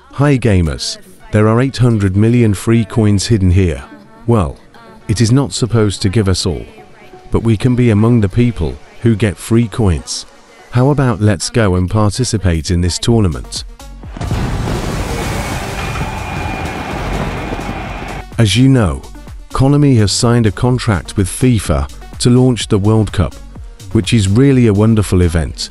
Hi gamers, there are 800 million free coins hidden here. Well, it is not supposed to give us all, but we can be among the people who get free coins. How about let's go and participate in this tournament? As you know, Konami has signed a contract with FIFA to launch the World Cup, which is really a wonderful event.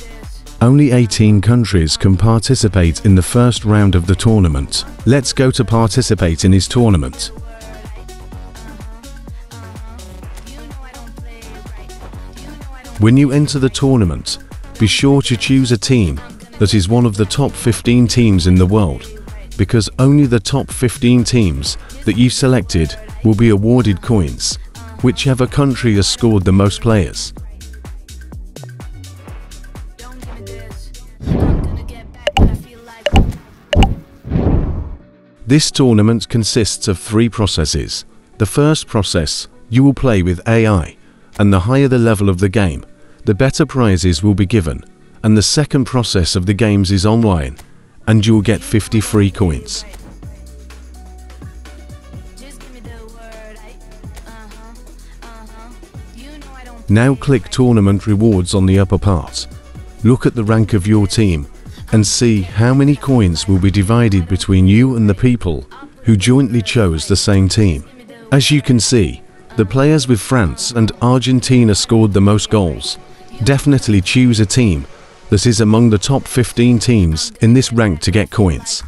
Only 18 countries can participate in the first round of the tournament. Let's go to participate in his tournament. When you enter the tournament, be sure to choose a team that is one of the top 15 teams in the world, because only the top 15 teams that you selected will be awarded coins, whichever country has scored the most players. This tournament consists of three processes. The first process, you will play with AI, and the higher the level of the game, the better prizes will be given. And the second process of the games is online, and you will get 50 free coins. Now click Tournament Rewards on the upper part. Look at the rank of your team and see how many coins will be divided between you and the people who jointly chose the same team. As you can see, the players with France and Argentina scored the most goals. Definitely choose a team that is among the top 15 teams in this rank to get coins.